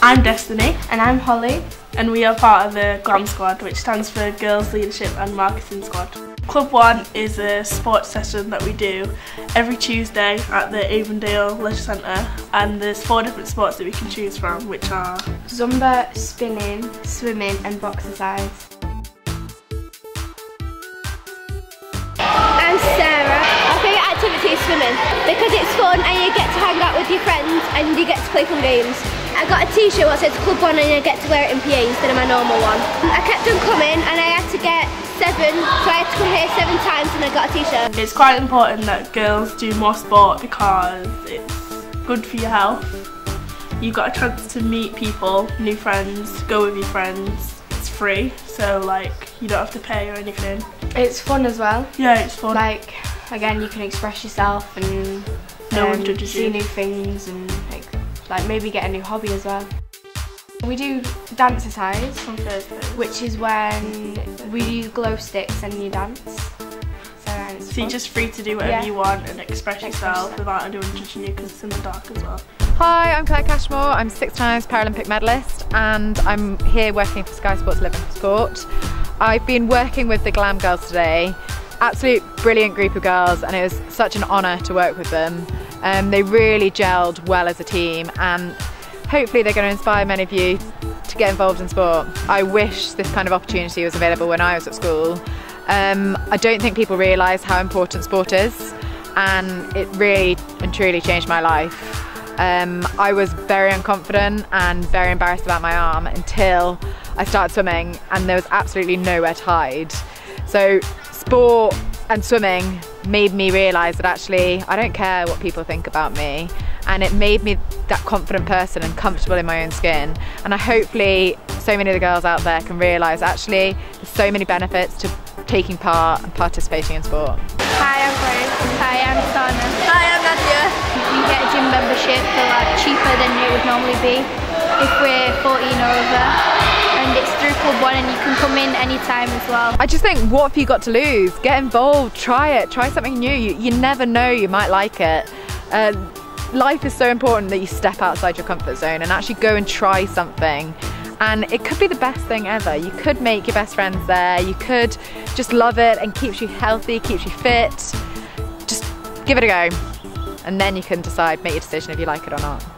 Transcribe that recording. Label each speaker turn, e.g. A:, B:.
A: I'm Destiny.
B: And I'm Holly.
A: And we are part of the GLAM Squad, which stands for Girls Leadership and Marketing Squad. Club One is a sports session that we do every Tuesday at the Avondale Leisure Centre and there's four different sports that we can choose from which are
B: Zumba, spinning, swimming and.
C: I'm swimming because it's fun and you get to hang out with your friends and you get to play fun games. I got a t-shirt that says Club One and I get to wear it in PA instead of my normal one. I kept on coming and I had to get seven, so I had to come here seven times and I got a t-shirt.
A: It's quite important that girls do more sport because it's good for your health. You got a chance to meet people, new friends, go with your friends. It's free, so like you don't have to pay or anything.
B: It's fun as well.
A: Yeah, it's fun.
B: Like again, you can express yourself and
A: no
B: um,
A: one judges
B: see
A: you.
B: new things and like, like maybe get a new hobby as well. We do dancercise,
A: on Thursdays.
B: which is when we use glow sticks and you dance. So, and
A: So you're just free to do whatever
B: Yeah.
A: you want and express
B: Express
A: yourself
B: it.
A: without anyone judging you because it's in the dark as well.
D: Hi, I'm Claire Cashmore. I'm six times Paralympic medalist and I'm here working for Sky Sports Living Sport. I've been working with the Glam Girls today. Absolute brilliant group of girls and it was such an honour to work with them. Um, they really gelled well as a team and hopefully they're going to inspire many of you to get involved in sport. I wish this kind of opportunity was available when I was at school. Um, I don't think people realise how important sport is and it really and truly changed my life. Um, I was very unconfident and very embarrassed about my arm until I started swimming and there was absolutely nowhere to hide. So sport and swimming made me realise that actually I don't care what people think about me and it made me that confident person and comfortable in my own skin and I hopefully so many of the girls out there can realise actually there's so many benefits to taking part and participating in sport.
C: Hi, I'm Grace. Hi, I'm Sana.
A: Hi, I'm Nadia.
C: You can get a gym membership for like cheaper than it would normally be if we're 14 or over. And Club One and you can come in anytime as well.
D: I just think, what have you got to lose? Get involved, try it, try something new. You, you never know, you might like it. Uh, life is so important that you step outside your comfort zone and actually go and try something. And it could be the best thing ever. You could make your best friends there. You could just love it and keeps you healthy, keeps you fit. Just give it a go. And then you can decide, make your decision if you like it or not.